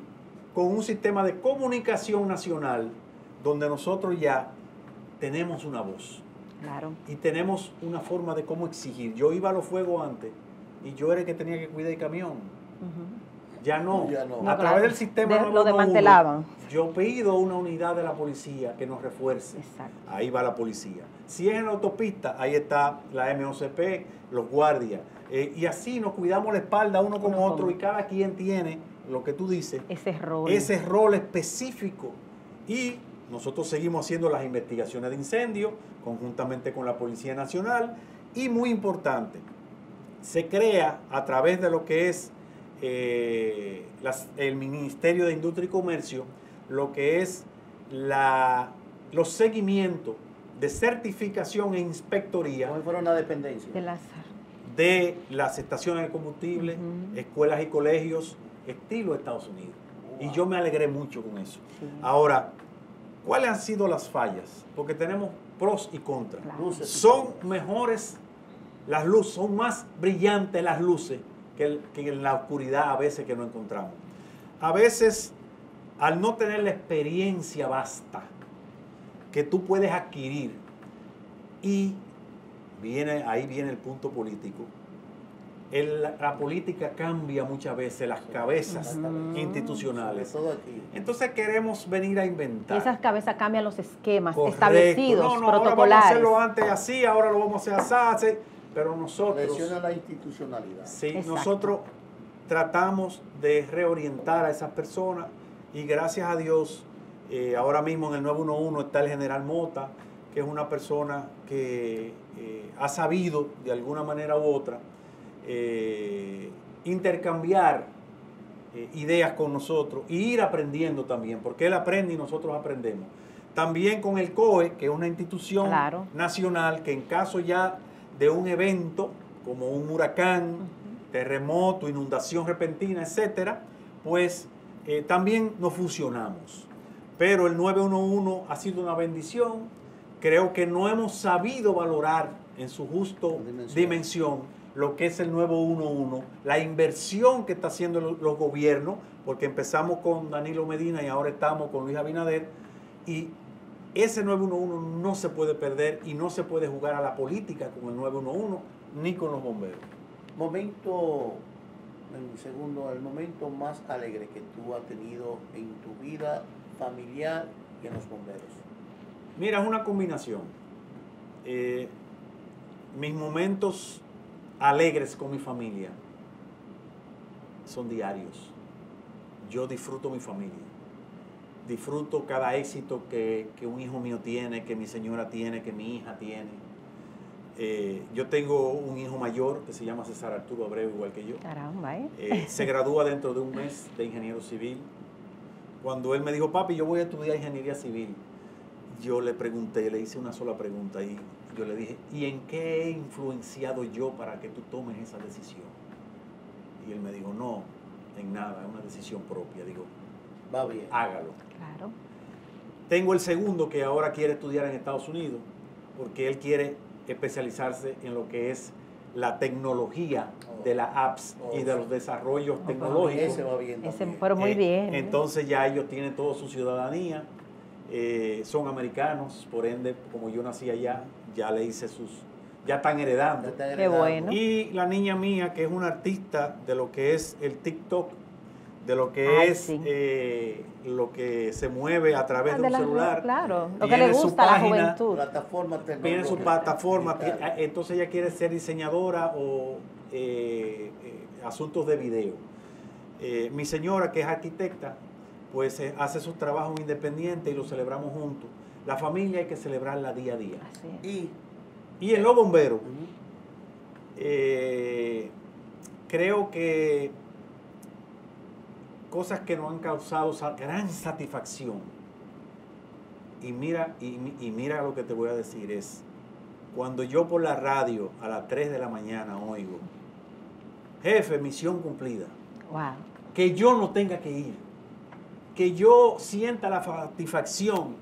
con un sistema de comunicación nacional donde nosotros ya tenemos una voz Claro. y tenemos una forma de cómo exigir. Yo iba a los fuegos antes y yo era el que tenía que cuidar el camión. Ya no. Ya no. A través claro. del sistema De- lo 911, desmantelaban. Yo pido una unidad de la policía que nos refuerce. Ahí va la policía. Si es en la autopista, ahí está la MOCP, los guardias. Eh, y así nos cuidamos la espalda uno con Uno con otro y cada quien tiene lo que tú dices, Ese rol. ese rol específico. Y nosotros seguimos haciendo las investigaciones de incendio conjuntamente con la Policía Nacional. Y muy importante, se crea a través de lo que es eh, las- el Ministerio de Industria y Comercio, lo que es la, los seguimientos de certificación e inspectoría una dependencia. De las de las estaciones de combustible, escuelas y colegios, estilo Estados Unidos. Y yo me alegré mucho con eso. Ahora, ¿cuáles han sido las fallas? Porque tenemos pros y contras. Luces. Son mejores las luces, son más brillantes las luces que, el- que en la oscuridad a veces que no encontramos. A veces, al no tener la experiencia basta que tú puedes adquirir y viene, ahí viene el punto político. El- la política cambia muchas veces las cabezas institucionales. Todo aquí. Entonces queremos venir a Y inventar. esas cabezas cambian los esquemas Correcto. establecidos, No, no, ahora vamos a protocolares. hacerlo antes así, ahora lo vamos a hacer así. Pero nosotros, Presiona la institucionalidad. sí, Exacto. nosotros tratamos de reorientar a esas personas y gracias a Dios, eh, ahora mismo en el 911 está el general Mota, que es una persona que eh, ha sabido de alguna manera u otra eh, intercambiar eh, ideas con nosotros y ir aprendiendo también, porque él aprende y nosotros aprendemos. También con el COE, que es una institución Claro. nacional que en caso ya de un evento como un huracán, terremoto, inundación repentina, etcétera, pues eh, también nos fusionamos. Pero el 911 ha sido una bendición. Creo que no hemos sabido valorar en su justo Dimensión. dimensión lo que es el 911, la inversión que está haciendo lo- los gobiernos, porque empezamos con Danilo Medina y ahora estamos con Luis Abinader, y ese 911 no se puede perder y no se puede jugar a la política con el 911, ni con los bomberos. Momento, en segundo, el momento más alegre que tú has tenido en tu vida familiar y en los bomberos. Mira, es una combinación. Eh, mis momentos alegres con mi familia son diarios. Yo disfruto mi familia. Disfruto cada éxito que, que un hijo mío tiene, que mi señora tiene, que mi hija tiene. Eh, yo tengo un hijo mayor que se llama César Arturo Abreu, igual que yo. Caramba, ¿eh? Eh, se gradúa dentro de un mes de ingeniero civil. Cuando él me dijo, papi, yo voy a estudiar ingeniería civil, yo le pregunté, le hice una sola pregunta y yo le dije, ¿y en qué he influenciado yo para que tú tomes esa decisión? Y él me dijo, no, en nada, es una decisión propia. Digo, Va bien. hágalo. Claro. Tengo el segundo que ahora quiere estudiar en Estados Unidos, porque él quiere especializarse en lo que es la tecnología de las apps y de los desarrollos tecnológicos. Ese va bien Ese, pero muy Eh, bien. ¿eh? Entonces ya ellos tienen toda su ciudadanía, eh, son americanos, por ende, como yo nací allá, ya le hice sus, ya están heredando. Ya están Qué heredando. bueno. Y la niña mía, que es una artista de lo que es el TikTok, de lo que Ay, es sí. eh, lo que se mueve a través Ah, de de un la- celular. Claro, lo que le Tiene su gusta a la página, juventud. Plataforma Tiene su plataforma, eh, entonces ella quiere ser diseñadora o eh, eh, asuntos de video. Eh, mi señora, que es arquitecta, pues eh, hace sus trabajos independientes y los celebramos juntos. La familia hay que celebrarla día a día. Así es. Y Y en los bomberos, eh, creo que cosas que nos han causado sa- gran satisfacción. Y mira, y, mi- y mira lo que te voy a decir es, cuando yo por la radio a las 3 de la mañana oigo, jefe, misión cumplida, Wow. que yo no tenga que ir, que yo sienta la satisfacción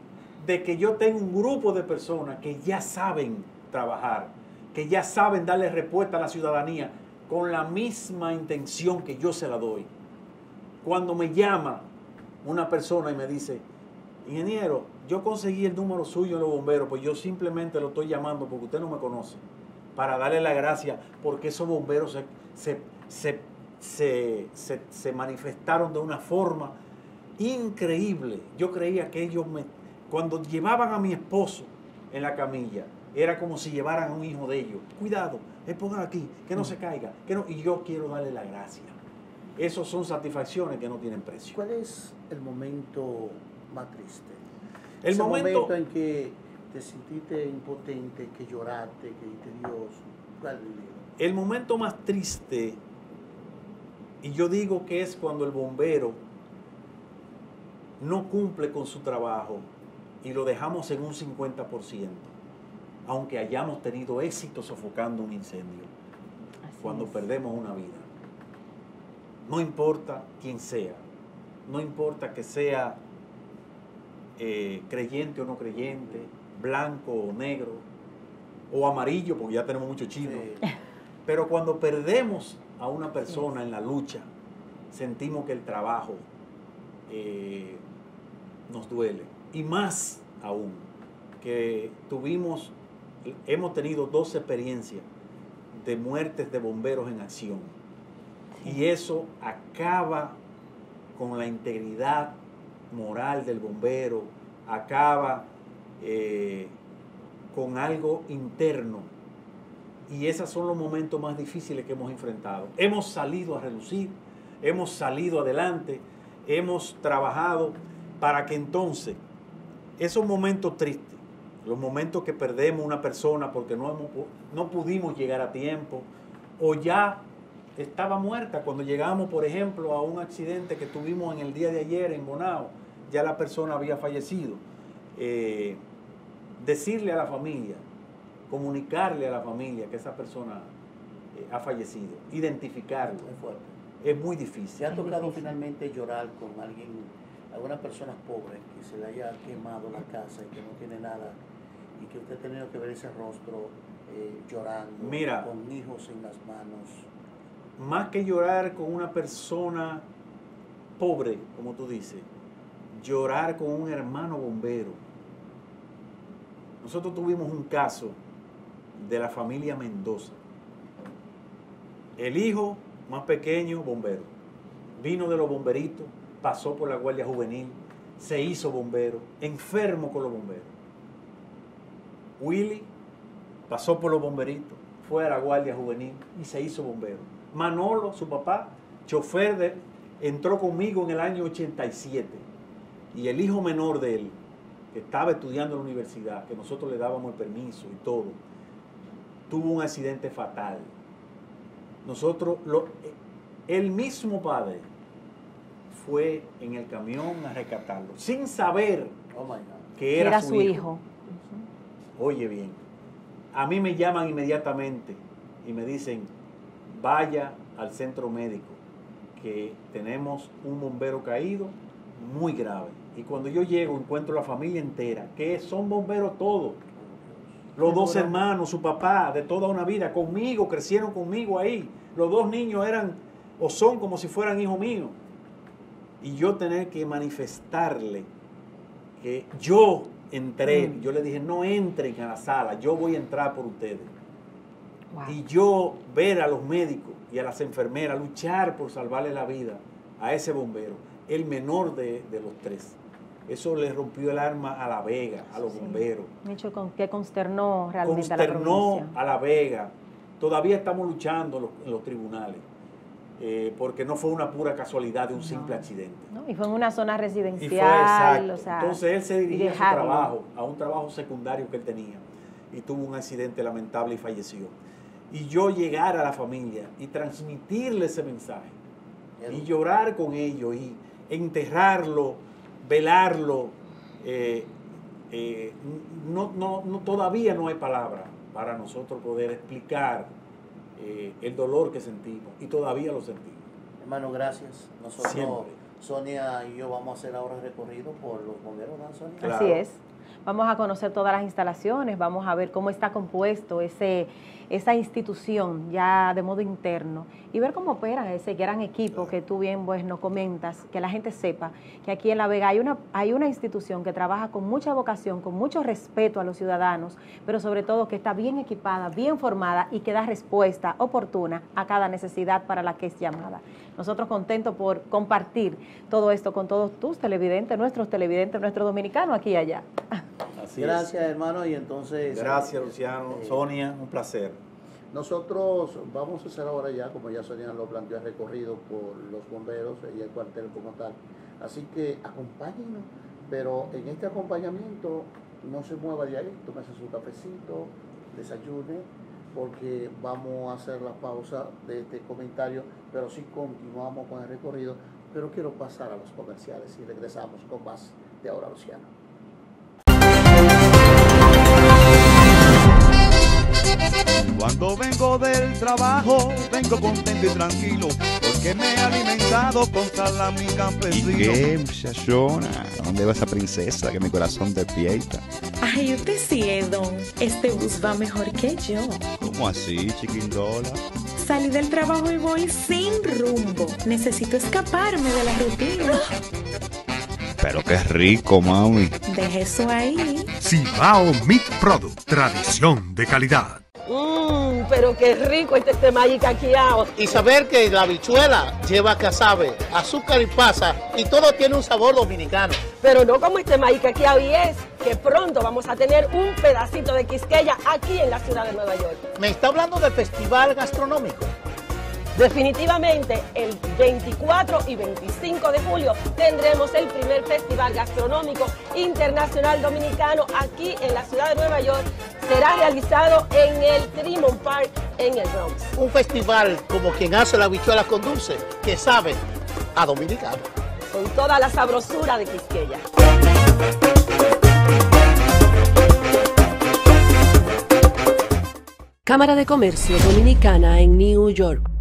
de que yo tengo un grupo de personas que ya saben trabajar, que ya saben darle respuesta a la ciudadanía con la misma intención que yo se la doy. Cuando me llama una persona y me dice, ingeniero, yo conseguí el número suyo en los bomberos, pues yo simplemente lo estoy llamando porque usted no me conoce, para darle la gracia, porque esos bomberos se, se, se, se- se- se manifestaron de una forma increíble. Yo creía que ellos me, cuando llevaban a mi esposo en la camilla, era como si llevaran a un hijo de ellos. Cuidado, eh, pongan aquí, que no se caiga, que no, y yo quiero darle la gracia. Esas son satisfacciones que no tienen precio. ¿Cuál es el momento más triste? El Ese momento, en que te sentiste impotente, que lloraste, que dijiste Dios. ¿Cuál el momento más triste, y yo digo que es cuando el bombero no cumple con su trabajo y lo dejamos en un 50%, aunque hayamos tenido éxito sofocando un incendio, Así cuando es. perdemos una vida. No importa quién sea, no importa que sea eh, creyente o no creyente, blanco o negro, o amarillo, porque ya tenemos muchos chinos. Sí. Pero cuando perdemos a una persona en la lucha, sentimos que el trabajo eh, nos duele. Y más aún, que tuvimos, hemos tenido dos experiencias de muertes de bomberos en acción. Y eso acaba con la integridad moral del bombero, acaba eh, con algo interno. Y esos son los momentos más difíciles que hemos enfrentado. Hemos salido a relucir, hemos salido adelante, hemos trabajado para que entonces esos momentos tristes, los momentos que perdemos una persona porque no, hemos no pudimos llegar a tiempo o ya estaba muerta cuando llegamos, por ejemplo, a un accidente que tuvimos en el día de ayer en Bonao, ya la persona había fallecido. Eh, decirle a la familia, comunicarle a la familia que esa persona eh, ha fallecido, identificarlo, fuerte. es muy difícil. ¿Se ha tocado finalmente llorar con alguien, alguna persona pobre que se le haya quemado la casa y que no tiene nada y que usted ha tenido que ver ese rostro eh, llorando, Mira. con hijos en las manos? Más que llorar con una persona pobre, como tú dices, llorar con un hermano bombero. Nosotros tuvimos un caso de la familia Mendoza, El hijo más pequeño, bombero. Vino de los bomberitos, pasó por la Guardia Juvenil, se hizo bombero, enfermo con los bomberos. Willy pasó por los bomberitos, fue a la Guardia Juvenil y se hizo bombero. Manolo, su papá, chofer de, entró conmigo en el año 87. Y el hijo menor de él, que estaba estudiando en la universidad, que nosotros le dábamos el permiso y todo, tuvo un accidente fatal. Nosotros, lo, el mismo padre fue en el camión a rescatarlo, sin saber que era, Era su, su hijo. hijo. Oye bien, a mí me llaman inmediatamente y me dicen, vaya al centro médico, que tenemos un bombero caído muy grave. Y cuando yo llego encuentro la familia entera, que son bomberos todos. Los dos hermanos, su papá, de toda una vida, conmigo, crecieron conmigo ahí. Los dos niños eran o son como si fueran hijos míos. Y yo tener que manifestarle que yo entré, Mm. yo le dije, no entren a la sala, yo voy a entrar por ustedes. Y yo ver a los médicos y a las enfermeras luchar por salvarle la vida a ese bombero, el menor de, de los tres. Eso le rompió el arma a La Vega, a los bomberos. Un hecho con, que consternó realmente a la Consternó a La Vega. Todavía estamos luchando los- en los tribunales, eh, porque no fue una pura casualidad de un simple accidente. ¿no? Y fue en una zona Y fue residencial. exacto. o sea, Entonces él se dirigía a su trabajo, a un trabajo secundario que él tenía, y tuvo un accidente lamentable y falleció. Y yo llegar a la familia y transmitirle ese mensaje, y llorar con ellos, y enterrarlo, velarlo, eh, eh, no, no, no- todavía no hay palabra para nosotros poder explicar eh, el dolor que sentimos, y todavía lo sentimos. Hermano, gracias. Nosotros, Siempre. Sonia y yo vamos a hacer ahora recorrido por los bomberos, ¿no, Sonia? Así es. Vamos a conocer todas las instalaciones, vamos a ver cómo está compuesto ese, esa institución ya de modo interno y ver cómo opera ese gran equipo que tú bien pues, nos comentas, que la gente sepa que aquí en La Vega hay una, hay una institución que trabaja con mucha vocación, con mucho respeto a los ciudadanos, pero sobre todo que está bien equipada, bien formada y que da respuesta oportuna a cada necesidad para la que es llamada. Nosotros contentos por compartir todo esto con todos tus televidentes, nuestros televidentes, nuestros dominicanos aquí y allá. *laughs* Así es. Gracias, hermano. Y entonces. Gracias, eh, Luciano. eh, Sonia, un placer. Nosotros vamos a hacer ahora ya, como ya Sonia lo planteó, el recorrido por los bomberos y el cuartel como tal. Así que acompáñenos, pero en este acompañamiento no se mueva de ahí, tómese su cafecito, desayune, porque vamos a hacer la pausa de este comentario, pero sí continuamos con el recorrido, pero quiero pasar a los comerciales y regresamos con más de Ahora Luciano. Cuando vengo del trabajo, vengo contento y tranquilo, porque me he alimentado con salami ¿Y campesino. qué, muchachona? ¿A dónde va esa princesa que mi corazón despierta? Ay, usted sí es, don. Este bus va mejor que yo. ¿Cómo así, chiquindola? Salí del trabajo y voy sin rumbo. Necesito escaparme de la rutina. Pero qué rico, mami. Deje eso ahí. Cibao Meat Product, tradición de calidad. Mmm, pero qué rico este temayi caqueado. Y saber que la habichuela lleva casabe, azúcar y pasa, y todo tiene un sabor dominicano. Pero no como este maíz caqueado y es que pronto vamos a tener un pedacito de Quisqueya aquí en la ciudad de Nueva York. Me está hablando del festival gastronómico. Definitivamente, el 24 y 25 de julio tendremos el primer Festival Gastronómico Internacional Dominicano aquí en la ciudad de Nueva York. Será realizado en el Tremont Park en el Bronx. Un festival como quien hace la habichuela con dulce, que sabe a dominicano. Con toda la sabrosura de Quisqueya. Cámara de Comercio Dominicana en New York.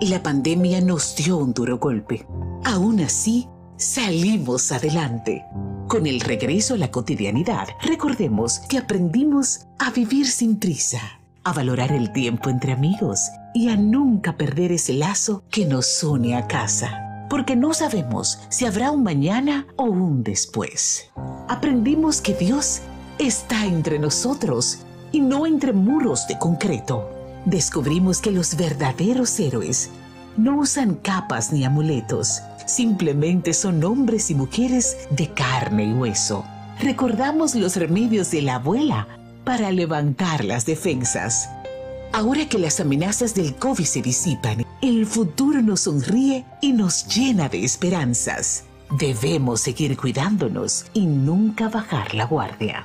La pandemia nos dio un duro golpe. Aún así, salimos adelante. Con el regreso a la cotidianidad, recordemos que aprendimos a vivir sin prisa, a valorar el tiempo entre amigos y a nunca perder ese lazo que nos une a casa. Porque no sabemos si habrá un mañana o un después. Aprendimos que Dios está entre nosotros y no entre muros de concreto. Descubrimos que los verdaderos héroes no usan capas ni amuletos, simplemente son hombres y mujeres de carne y hueso. Recordamos los remedios de la abuela para levantar las defensas. Ahora que las amenazas del COVID se disipan, el futuro nos sonríe y nos llena de esperanzas. Debemos seguir cuidándonos y nunca bajar la guardia.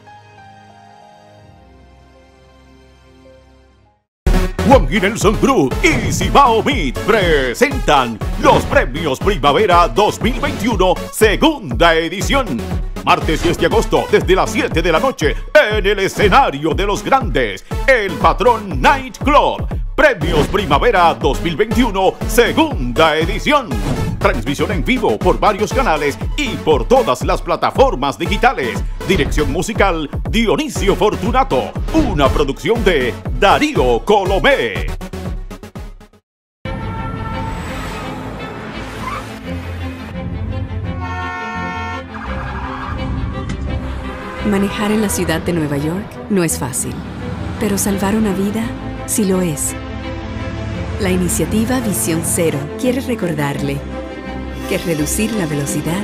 Juan y Nelson Cruz y Cibao Meat presentan los premios Primavera 2021, segunda edición. Martes 10 de agosto, desde las 7 de la noche, en el escenario de los grandes, el Patrón Night Club. Premios Primavera 2021, segunda edición. Transmisión en vivo por varios canales y por todas las plataformas digitales. Dirección musical Dionisio Fortunato. Una producción de Darío Colomé. Manejar en la ciudad de Nueva York no es fácil, pero salvar una vida sí lo es. La iniciativa Visión Cero quiere recordarle que reducir la velocidad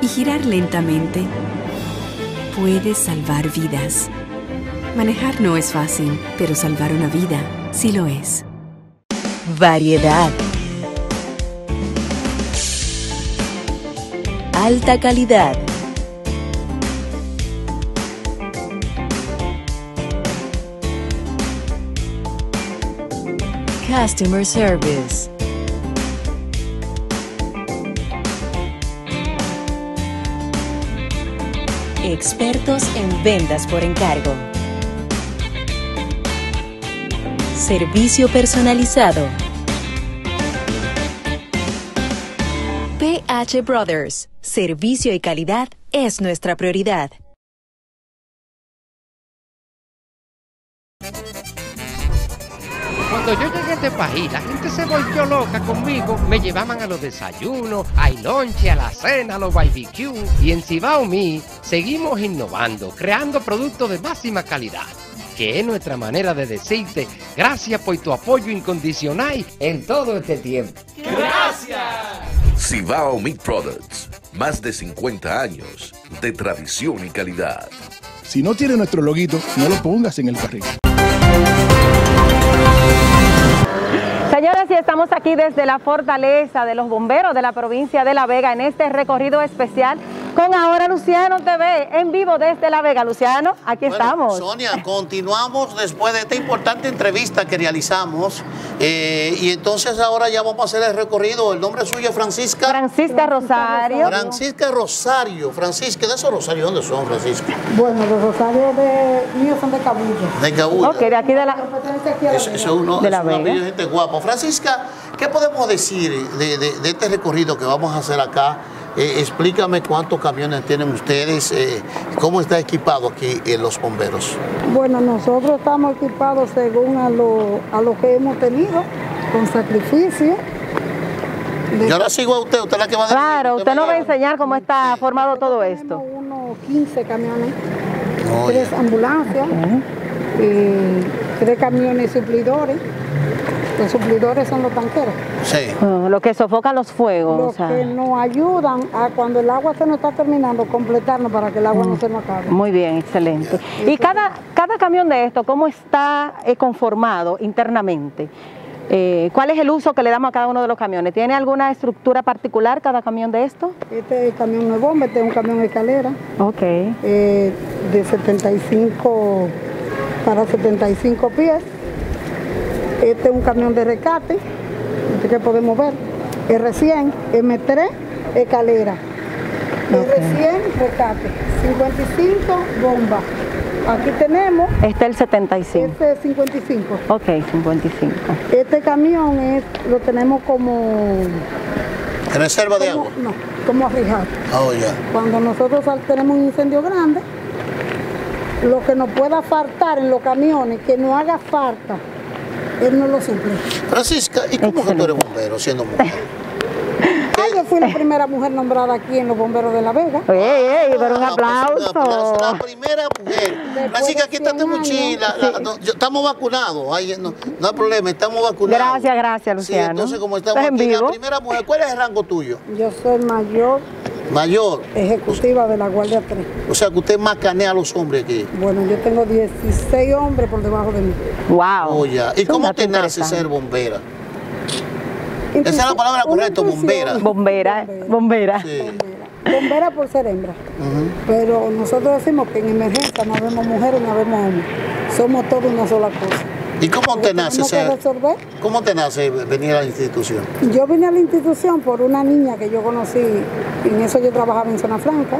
y girar lentamente puede salvar vidas. Manejar no es fácil, pero salvar una vida sí lo es. Variedad. Alta calidad. Customer Service. Expertos en ventas por encargo. Servicio personalizado. PH Brothers. Servicio y calidad es nuestra prioridad. Cuando yo llegué a este país, la gente se volvió loca conmigo. Me llevaban a los desayunos, al lonche, a la cena, a los barbecue. Y en Cibao Me seguimos innovando, creando productos de máxima calidad. Que es nuestra manera de decirte gracias por tu apoyo incondicional en todo este tiempo. ¡Gracias! Cibao Meat Products. Más de 50 años de tradición y calidad. Si no tiene nuestro loguito, no lo pongas en el carril. Señoras, y estamos aquí desde la fortaleza de los bomberos de la provincia de La Vega en este recorrido especial con Ahora Luciano TV en vivo desde La Vega. Luciano, aquí Bueno, estamos. Sonia, continuamos después de esta importante entrevista que realizamos. eh, y entonces ahora ya vamos a hacer el recorrido. El nombre suyo es Francisca. Francisca Rosario. Francisca Rosario. Francisca, ¿de esos Rosario dónde son, Francisca? Bueno, los rosarios de míos son de Cabullo. De Cabulla. Ok, de aquí de la... Eso, eso es uno, De es La una Vega. gente guapa. Francisca, ¿qué podemos decir de, de- de este recorrido que vamos a hacer acá? Eh, explícame cuántos camiones tienen ustedes, eh, cómo está equipado aquí eh, los bomberos. Bueno, nosotros estamos equipados según a lo, a lo que hemos tenido, con sacrificio. Yo ahora sigo a usted, usted es la que va a decir. Claro, usted nos va a enseñar cómo está formado todo esto. Unos 15 camiones, Oh, tres ambulancias, y tres camiones suplidores. Los suplidores son los tanqueros. Sí. Ah, Lo que sofocan los fuegos. Los o sea. que nos ayudan a cuando el agua se nos está terminando, completarnos para que el agua no se nos acabe. Muy bien, excelente. ¿Y cada, cada camión de esto, cómo está eh, conformado internamente? Eh, ¿Cuál es el uso que le damos a cada uno de los camiones? ¿Tiene alguna estructura particular cada camión de esto? Este es el camión no es bomba, este es un camión escalera. Ok. eh, de 75 para 75 pies. Este es un camión de rescate, este que podemos ver. R100, M3, escalera. R100, rescate. 55, bomba. Aquí tenemos, Este es el 75. este es 55. Ok, 55. Este camión es, lo tenemos como, ¿Reserva de agua? no, como arrijar. Oh, ya. Cuando nosotros tenemos un incendio grande, lo que nos pueda faltar en los camiones, que no haga falta, él no lo suple. Francisca, ¿y cómo que tú eres bombero siendo mujer? ¿Qué, yo fui la primera mujer nombrada aquí en los bomberos de La Vega. ¡Ey, ey! Pero un Ah, pues, aplauso. La primera mujer. Así que aquí está tu mochila. la- no, yo- estamos vacunados. no, no hay problema, estamos vacunados. Gracias, gracias, Sí, Luciano. entonces como estamos Estás en aquí, la vivo. primera mujer, ¿cuál es el rango tuyo? Yo soy mayor Mayor. ejecutiva de la Guardia 3. O sea que usted macanea a los hombres aquí. Bueno, yo tengo 16 hombres por debajo de mí. Wow. Oh, ya. ¿Y Es cómo te nace ser bombera? Esa es la palabra correcta, bombera. Bombera, bombera. Sí. Bombera por ser hembra. Pero nosotros decimos que en emergencia no vemos mujeres ni vemos hombres. Somos todos una sola cosa. ¿Y cómo te nace ser? resolver. ¿Cómo te nace venir a la institución? Yo vine a la institución por una niña que yo conocí, en eso yo trabajaba en Zona Franca.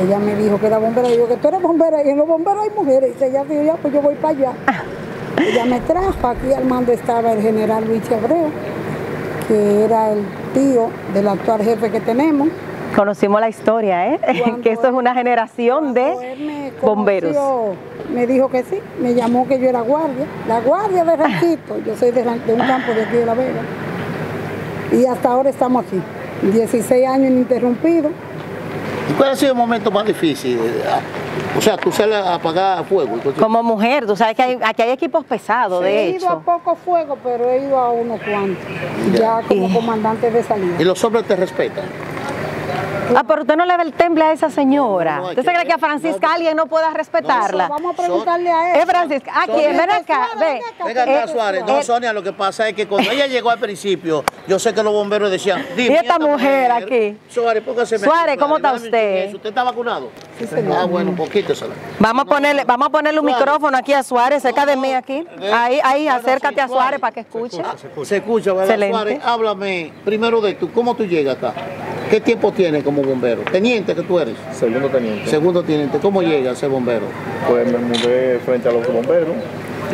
Ella me dijo que era bombera, y yo que tú eres bombera, y en los bomberos hay mujeres. Y ella dijo, ya, pues yo voy para allá. *laughs* Ella me trajo, aquí al mando estaba el general Luis Abreu, que era el tío del actual jefe que tenemos. Conocimos la historia, ¿eh? *laughs* que esto es una generación de bomberos. Conoció, me dijo que sí, me llamó que yo era guardia, la guardia de Ranchito, yo soy de, de un campo de aquí de La Vega. Y hasta ahora estamos aquí, 16 años ininterrumpidos. ¿Y cuál ha sido el momento más difícil? O sea, tú sales a apagar fuego. entonces- Como mujer, tú sabes que hay, aquí hay equipos pesados, de he ido a hecho. poco fuego, pero he ido a unos cuantos, ya como comandante de salida. Y los hombres te respetan. Ah, pero usted no le ve el temple a esa señora. No, no, ¿Usted se que cree que a Francisca alguien no pueda respetarla? Vamos a preguntarle a él. Es Francisca. Aquí, Sonia. ven acá, ve. Venga acá, Eh, Suárez. No, eh, Sonia, lo que pasa es que cuando ella llegó al principio, yo sé que los bomberos decían, ¿Y esta mujer aquí? Suárez, póngase Suárez, ¿cómo está usted? ¿Usted está vacunado? Sí, señor. Ah, bueno, poquito se la. Vamos a ponerle, vamos a ponerle un Suárez. micrófono aquí a Suárez, cerca de mí aquí. Ahí, ahí, acércate a Suárez para que escuche. Se escucha, ¿verdad? Excelente. Suárez, háblame primero de tú. ¿Cómo tú llegas acá? ¿Qué tiempo tienes como bombero? Teniente que tú eres. Segundo teniente. Segundo teniente. ¿Cómo llegas a ser bombero? Pues me mudé frente a los bomberos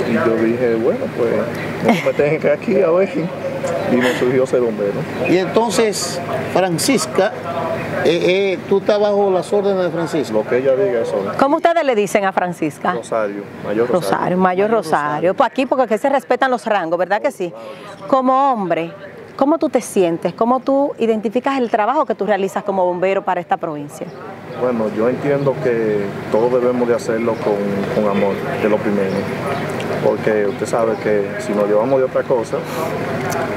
y yo dije, bueno, pues me meten que aquí a ver. Y me surgió ser bombero. Y entonces, Francisca, eh, eh, tú estás bajo las órdenes de Francisco. Lo que ella diga eso. ¿Cómo ustedes le dicen a Francisca? Rosario, mayor Rosario. Rosario, Mayor Rosario. Pues aquí porque aquí se respetan los rangos, ¿verdad que sí? Como hombre, ¿cómo tú te sientes? ¿Cómo tú identificas el trabajo que tú realizas como bombero para esta provincia? Bueno, yo entiendo que todos debemos de hacerlo con, con amor, de lo primero. Porque usted sabe que si nos llevamos de otra cosa,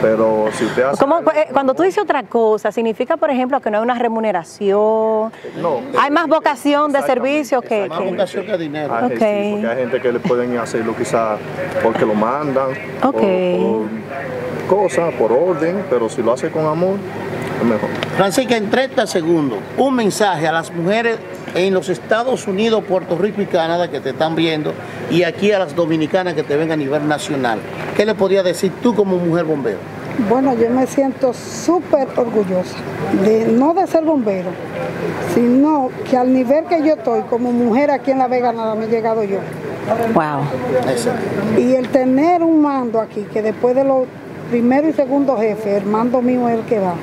pero si usted hace... ¿Cómo, eh, cuando tú dices otra cosa, significa, por ejemplo, que no hay una remuneración, No, hay más vocación de servicio que... Más que- vocación que dinero. Hay, Ok. sí, porque hay gente que le pueden hacerlo quizás porque lo mandan, Ok. por, por cosas, por orden, pero si lo hace con amor, es mejor. Francisca, en 30 segundos, un mensaje a las mujeres en los Estados Unidos, Puerto Rico y Canadá que te están viendo y aquí a las dominicanas que te ven a nivel nacional. ¿Qué le podrías decir tú como mujer bombero? Bueno, yo me siento súper orgullosa, de, no de ser bombero, sino que al nivel que yo estoy como mujer aquí en La Vega nada me he llegado yo. Wow. Y el tener un mando aquí, que después de los primero y segundo jefes, el mando mío es el que va,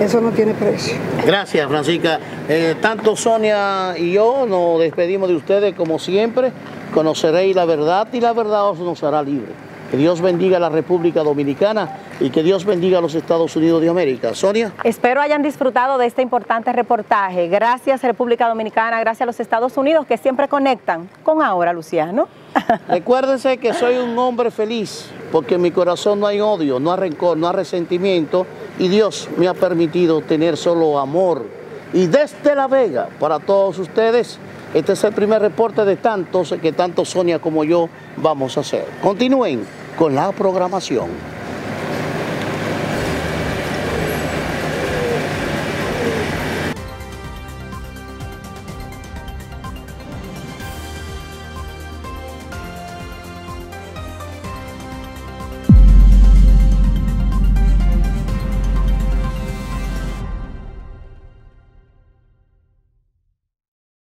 eso no tiene precio. Gracias, Francisca. Eh, tanto Sonia y yo nos despedimos de ustedes como siempre. Conoceréis la verdad y la verdad os nos hará libre. Que Dios bendiga a la República Dominicana y que Dios bendiga a los Estados Unidos de América. Sonia. Espero hayan disfrutado de este importante reportaje. Gracias República Dominicana, gracias a los Estados Unidos que siempre conectan con ahora, Luciano. *laughs* Recuérdense que soy un hombre feliz porque en mi corazón no hay odio, no hay rencor, no hay resentimiento y Dios me ha permitido tener solo amor. Y desde La Vega, para todos ustedes, este es el primer reporte de tantos que tanto Sonia como yo vamos a hacer. Continúen con la programación.